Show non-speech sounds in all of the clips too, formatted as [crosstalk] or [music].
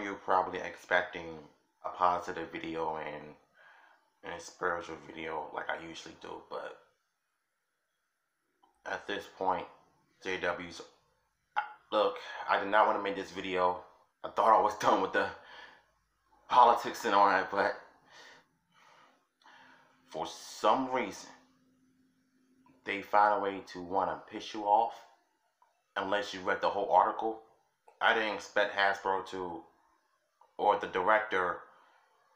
I you're probably expecting a positive video and, and a spiritual video like I usually do, but at this point, JW's look, I did not want to make this video. I thought I was done with the politics and all that, but for some reason, they find a way to want to piss you off unless you read the whole article. I didn't expect Hasbro to, or the director,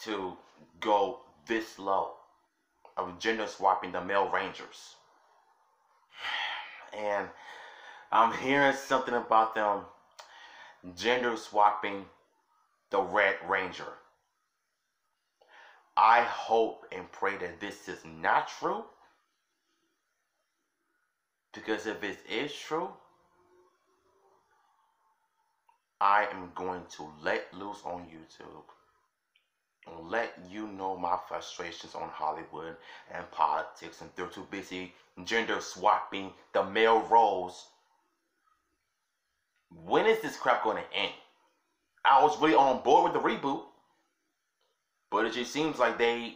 to go this low of gender swapping the male Rangers. [sighs] And I'm hearing something about them gender swapping the Red Ranger. I hope and pray that this is not true. Because if it is true, I am going to let loose on YouTube and let you know my frustrations on Hollywood and politics and they're too busy gender swapping the male roles. When is this crap going to end? I was really on board with the reboot, but it just seems like they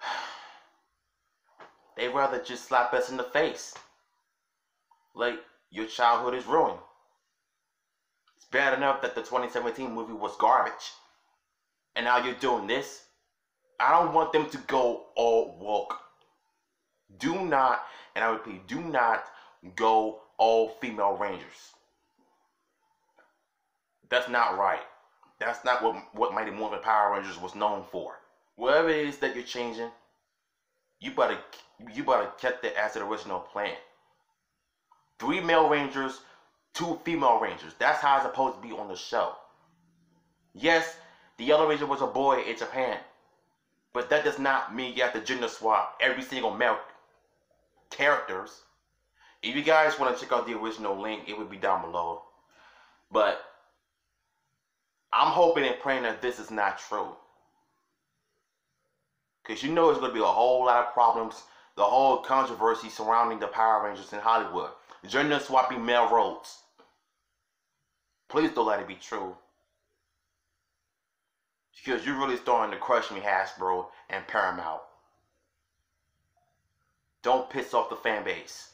[sighs] they rather just slap us in the face. Like your childhood is ruined. Bad enough that the 2017 movie was garbage. And now you're doing this. I don't want them to go all woke. Do not, and I repeat, do not go all female rangers. That's not right. That's not what what Mighty Morphin Power Rangers was known for. Whatever it is that you're changing, you better you better keep the as the original plan. Three male rangers, two female rangers. That's how it's supposed to be on the show. Yes, the Yellow Ranger was a boy in Japan, but that does not mean you have to gender swap every single male characters. If you guys want to check out the original link, it would be down below. But I'm hoping and praying that this is not true. Because you know there's going to be a whole lot of problems, the whole controversy surrounding the Power Rangers in Hollywood. Gender swapping male roles. Please don't let it be true. Because you're really starting to crush me, Hasbro and Paramount. Don't piss off the fan base.